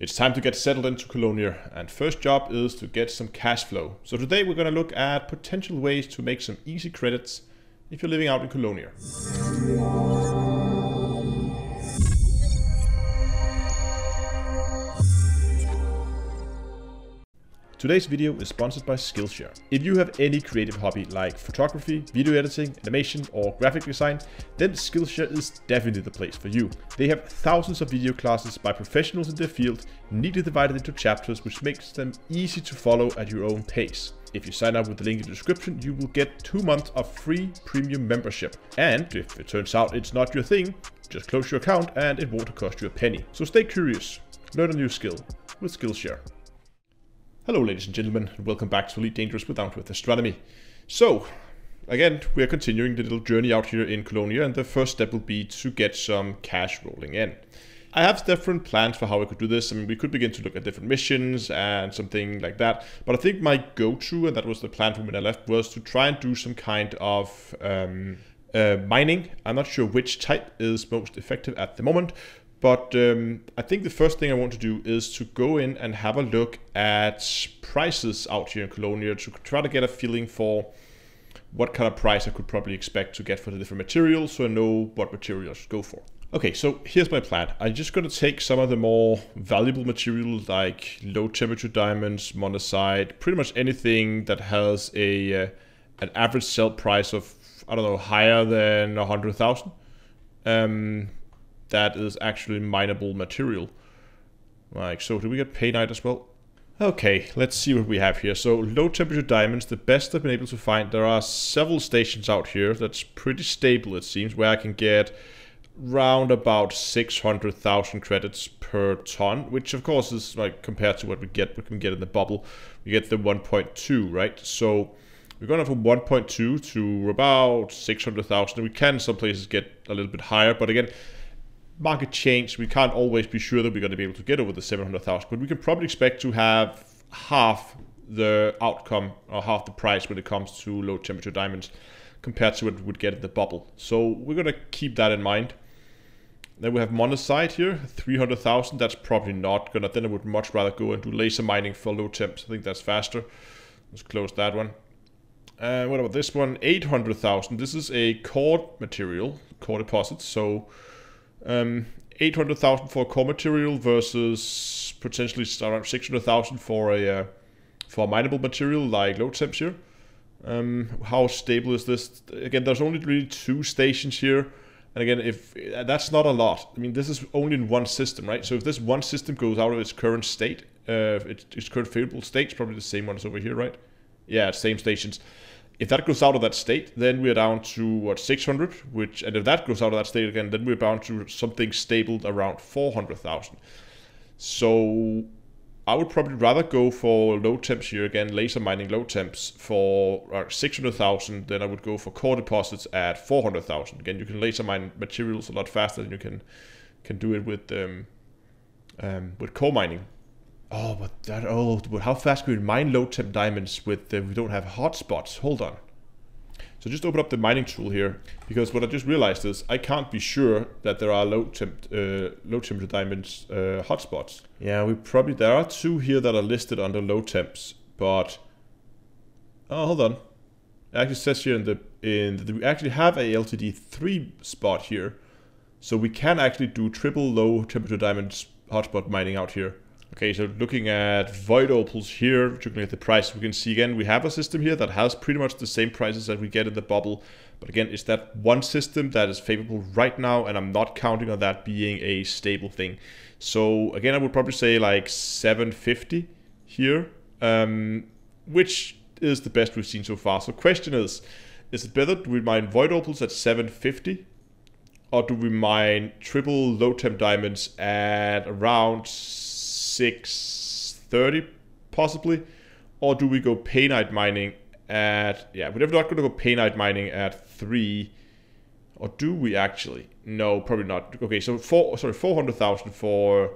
It's time to get settled into Colonia, and first job is to get some cash flow. So today we're gonna look at potential ways to make some easy credits if you're living out in Colonia. Today's video is sponsored by Skillshare. If you have any creative hobby like photography, video editing, animation or graphic design, then Skillshare is definitely the place for you. They have thousands of video classes by professionals in their field, neatly divided into chapters which makes them easy to follow at your own pace. If you sign up with the link in the description, you will get two months of free premium membership. And if it turns out it's not your thing, just close your account and it won't cost you a penny. So stay curious, learn a new skill with Skillshare. Hello ladies and gentlemen, and welcome back to Elite Dangerous with Down to Earth Astronomy. So, again, we are continuing the little journey out here in Colonia, and the first step will be to get some cash rolling in. I have different plans for how we could do this. I mean, we could begin to look at different missions and something like that. But I think my go-to, and that was the plan from when I left, was to try and do some kind of um, uh, mining. I'm not sure which type is most effective at the moment, but um, I think the first thing I want to do is to go in and have a look at prices out here in Colonia to try to get a feeling for what kind of price I could probably expect to get for the different materials so I know what materials to go for. Okay, so here's my plan. I'm just going to take some of the more valuable materials like low temperature diamonds, monazite, pretty much anything that has a uh, an average sell price of, I don't know, higher than 100,000. Um, that is actually mineable material. Like, so do we get painite as well? Okay, let's see what we have here. So low temperature diamonds, the best I've been able to find. There are several stations out here that's pretty stable it seems, where I can get round about 600,000 credits per ton, which of course is like compared to what we get, we can get in the bubble. We get the 1.2, right? So we're going from 1.2 to about 600,000. We can some places get a little bit higher, but again, market change, we can't always be sure that we're going to be able to get over the 700,000, but we can probably expect to have half the outcome or half the price when it comes to low temperature diamonds compared to what we would get at the bubble. So we're going to keep that in mind. Then we have monazite here, 300,000. That's probably not going to, then I would much rather go and do laser mining for low temps. I think that's faster. Let's close that one. And what about this one? 800,000. This is a core material, core deposit. So um, 800,000 for core material versus potentially around 600,000 for a uh, for a mineable material like low temps here. Um, how stable is this? Again, there's only really two stations here. And again, if that's not a lot. I mean, this is only in one system, right? So if this one system goes out of its current state, uh, its, its current favorable state, it's probably the same one as over here, right? Yeah, same stations. If that goes out of that state, then we're down to what 600, which and if that goes out of that state again, then we're bound to something stable around 400,000. So I would probably rather go for low temps here again, laser mining low temps for uh, 600,000 than I would go for core deposits at 400,000. Again, you can laser mine materials a lot faster than you can can do it with um, um, with core mining. Oh, but that oh, but how fast can we mine low temp diamonds with uh, we don't have hotspots? Hold on. So just open up the mining tool here because what I just realized is I can't be sure that there are low temp uh, low temperature diamonds uh, hotspots. Yeah, we probably there are two here that are listed under low temps, but oh, hold on. It actually says here in the in the, we actually have a LTD three spot here, so we can actually do triple low temperature diamonds hotspot mining out here. Okay, so looking at void opals here, looking at the price, we can see again, we have a system here that has pretty much the same prices that we get in the bubble. But again, it's that one system that is favorable right now, and I'm not counting on that being a stable thing. So again, I would probably say like 750 here, um, which is the best we've seen so far. So question is, is it better do we mine void opals at 750 or do we mine triple low temp diamonds at around 630 possibly? Or do we go painite mining at, yeah, we're definitely not going to go painite mining at 3. Or do we actually? No, probably not. Okay, so four, sorry, 400,000 for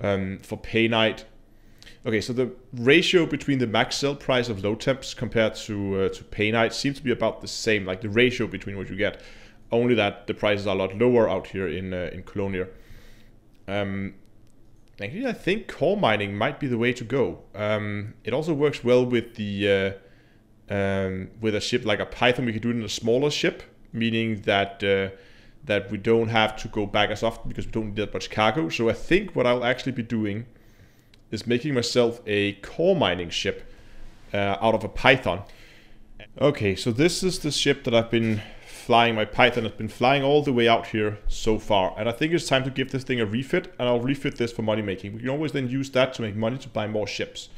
um, for painite. Okay, so the ratio between the max sell price of low temps compared to uh, to painite seems to be about the same, like the ratio between what you get. Only that the prices are a lot lower out here in uh, in Colonia. Um, actually, I think core mining might be the way to go. Um, it also works well with the uh, um, with a ship like a Python. We can do it in a smaller ship, meaning that uh, that we don't have to go back as often because we don't need that much cargo. So I think what I'll actually be doing is making myself a core mining ship uh, out of a Python. Okay, so this is the ship that I've been flying. My Python has been flying all the way out here so far. And I think it's time to give this thing a refit. And I'll refit this for money making. We can always then use that to make money to buy more ships.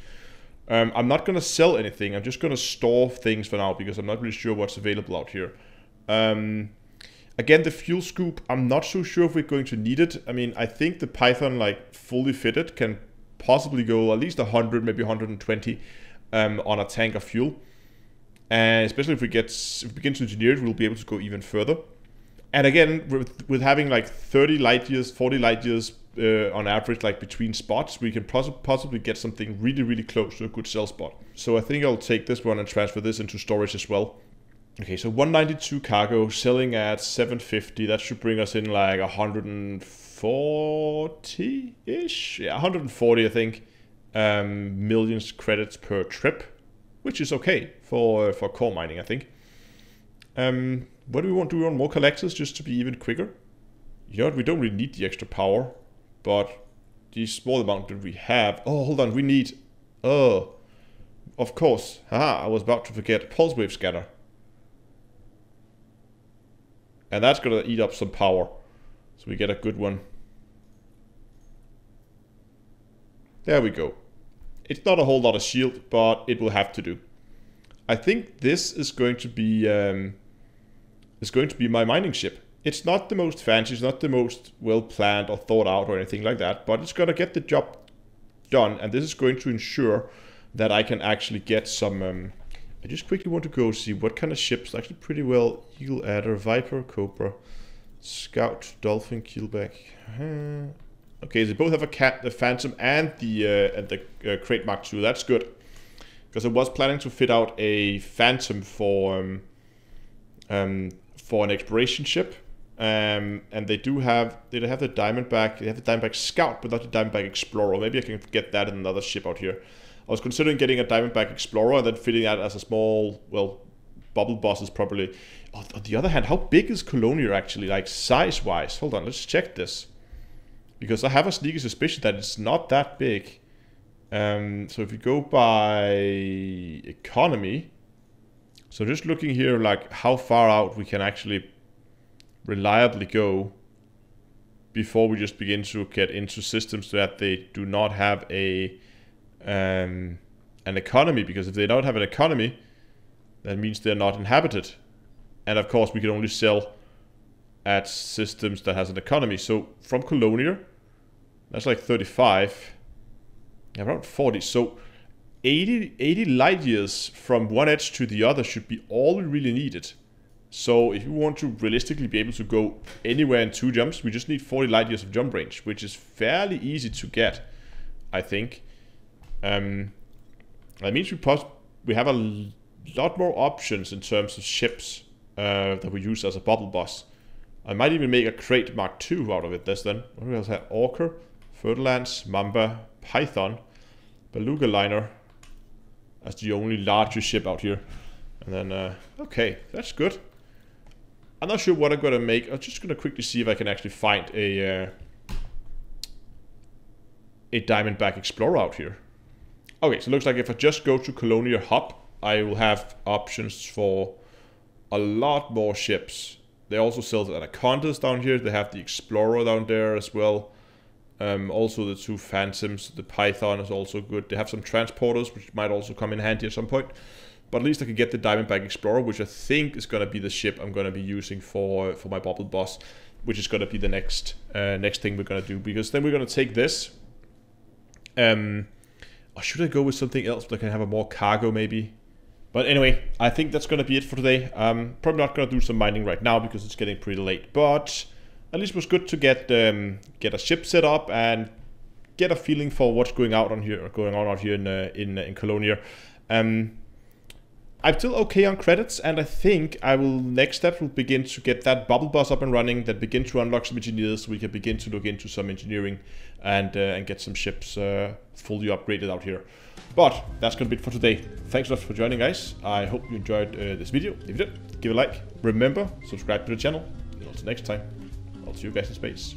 Um, I'm not going to sell anything. I'm just going to store things for now because I'm not really sure what's available out here. Um, again, the fuel scoop, I'm not so sure if we're going to need it. I mean, I think the Python, like, fully fitted can possibly go at least 100, maybe 120 um, on a tank of fuel. And especially if we get if we begin to engineer it, we'll be able to go even further. And again, with, with having like 30 light years, 40 light years uh, on average, like between spots, we can poss possibly get something really, really close to a good sell spot. So I think I'll take this one and transfer this into storage as well. Okay, so 192 cargo selling at 750. That should bring us in like 140-ish? Yeah, 140, I think, um, millions credits per trip which is okay for for core mining, I think. Um, what do we want? to Do want more collectors just to be even quicker? You know what? We don't really need the extra power, but the small amount that we have. Oh, hold on. We need. Oh, of course. Haha, I was about to forget. Pulse wave scanner. And that's gonna eat up some power. So we get a good one. There we go. It's not a whole lot of shield, but it will have to do. I think this is going to be um, is going to be my mining ship. It's not the most fancy, it's not the most well planned or thought out or anything like that, but it's gonna get the job done, and this is going to ensure that I can actually get some. Um, I just quickly want to go see what kind of ships. Actually, pretty well. Eagle Adder, Viper, Cobra, Scout, Dolphin, Keelback. Okay, they both have a cat, the Phantom, and the uh, and the uh, Krait Mark II. That's good, because I was planning to fit out a Phantom for um, um, for an exploration ship, um, and they do have they have the Diamondback. They have the Diamondback Scout, but not the Diamondback Explorer. Maybe I can get that in another ship out here. I was considering getting a Diamondback Explorer and then fitting that as a small, well, bubble bus is probably. On the other hand, how big is Colonia actually, like size-wise? Hold on, let's check this. Because I have a sneaky suspicion that it's not that big. Um, so if you go by economy, so just looking here like how far out we can actually reliably go before we just begin to get into systems that they do not have a um, an economy. Because if they don't have an economy that means they're not inhabited. And of course we can only sell at systems that has an economy. So from Colonia that's like 35. Around 40. So 80, 80 light years from one edge to the other should be all we really needed. So if you want to realistically be able to go anywhere in two jumps, we just need 40 light years of jump range, which is fairly easy to get, I think. Um, that means we we have a lot more options in terms of ships uh, that we use as a bubble bus. I might even make a Krait Mark II out of it. This then. What else have? Orca. Fer-de-Lance, Mamba, Python, Beluga Liner as the only larger ship out here. And then, uh, okay, that's good. I'm not sure what I'm gonna make. I'm just gonna quickly see if I can actually find a uh, a Diamondback Explorer out here. Okay, so it looks like if I just go to Colonia Hub, I will have options for a lot more ships. They also sell the Anacondas down here. They have the Explorer down there as well. Um, also the two Phantoms, the Python is also good. They have some transporters, which might also come in handy at some point. But at least I can get the Diamondback Explorer, which I think is going to be the ship I'm going to be using for for my Bubble Bus, which is going to be the next uh, next thing we're going to do. Because then we're going to take this. Um, or should I go with something else that can have a more cargo maybe? But anyway, I think that's going to be it for today. Um, probably not going to do some mining right now because it's getting pretty late. But at least it was good to get um, get a ship set up and get a feeling for what's going out on here, going on out here in uh, in uh, in Colonia. Um, I'm still okay on credits, and I think I will next step will begin to get that bubble bus up and running, that begin to unlock some engineers, so we can begin to look into some engineering and uh, and get some ships uh, fully upgraded out here. But that's gonna be it for today. Thanks a lot for joining, guys. I hope you enjoyed uh, this video. If you did, give a like. Remember, subscribe to the channel. And until next time, I'll see you guys in space.